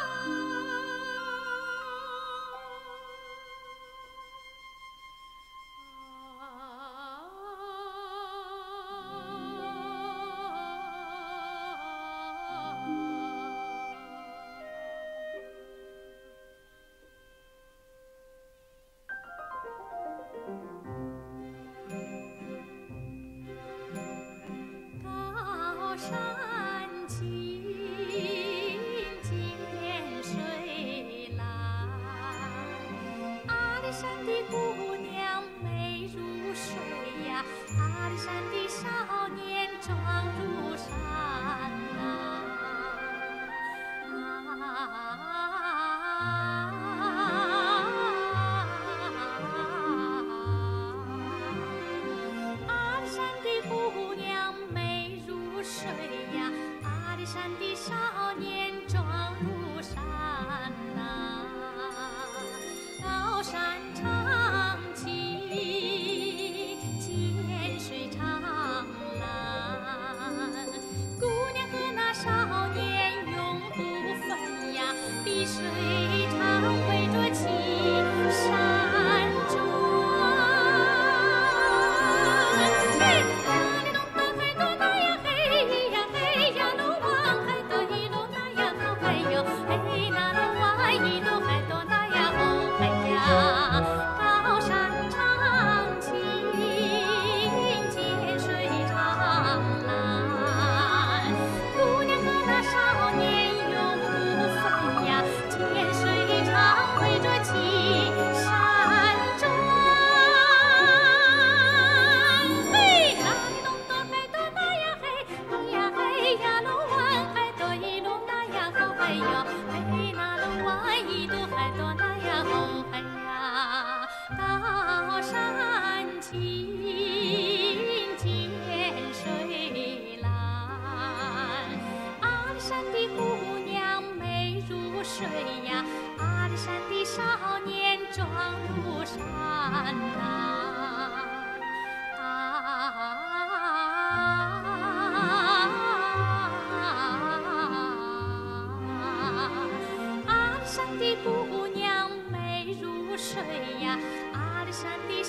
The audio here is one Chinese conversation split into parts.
Música 呀阿里山的少年壮如山呐高山长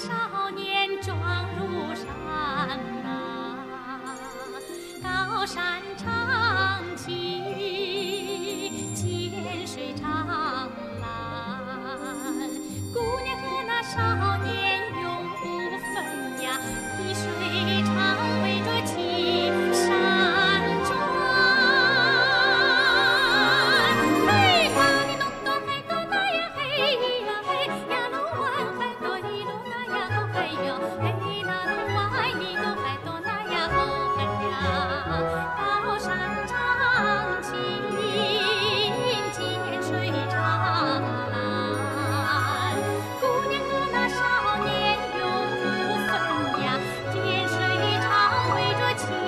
少年壮如山呐，高山长。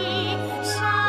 一山